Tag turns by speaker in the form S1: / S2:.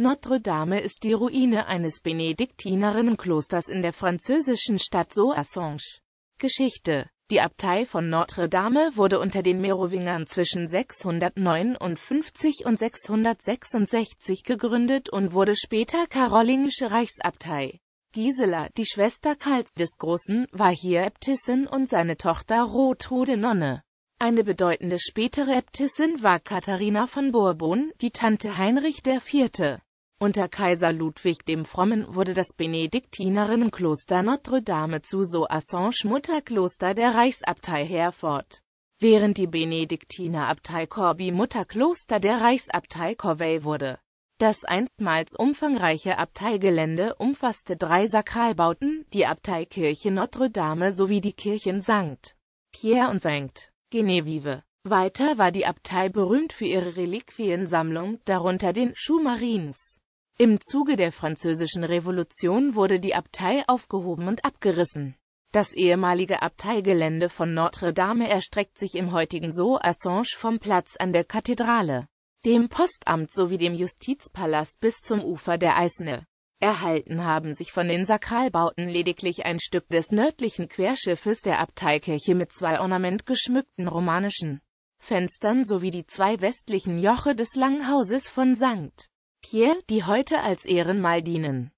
S1: Notre-Dame ist die Ruine eines Benediktinerinnenklosters in der französischen Stadt Soissons. Geschichte Die Abtei von Notre-Dame wurde unter den Merowingern zwischen 659 und 666 gegründet und wurde später karolingische Reichsabtei. Gisela, die Schwester Karls des Großen, war hier Äbtissin und seine Tochter Rotrode Nonne. Eine bedeutende spätere Äbtissin war Katharina von Bourbon, die Tante Heinrich IV. Unter Kaiser Ludwig dem Frommen wurde das Benediktinerinnenkloster Notre-Dame zu Soissons Mutterkloster der Reichsabtei Herford, während die Benediktinerabtei Corbie Mutterkloster der Reichsabtei Corvey wurde. Das einstmals umfangreiche Abteigelände umfasste drei Sakralbauten, die Abteikirche Notre-Dame sowie die Kirchen St. Pierre und St. Genevieve. Weiter war die Abtei berühmt für ihre Reliquiensammlung, darunter den Choumarins. Im Zuge der Französischen Revolution wurde die Abtei aufgehoben und abgerissen. Das ehemalige Abteigelände von Notre-Dame erstreckt sich im heutigen Soissons vom Platz an der Kathedrale, dem Postamt sowie dem Justizpalast bis zum Ufer der Eisne. Erhalten haben sich von den Sakralbauten lediglich ein Stück des nördlichen Querschiffes der Abteikirche mit zwei ornamentgeschmückten romanischen Fenstern sowie die zwei westlichen Joche des Langhauses von St. Pierre, die heute als Ehrenmal dienen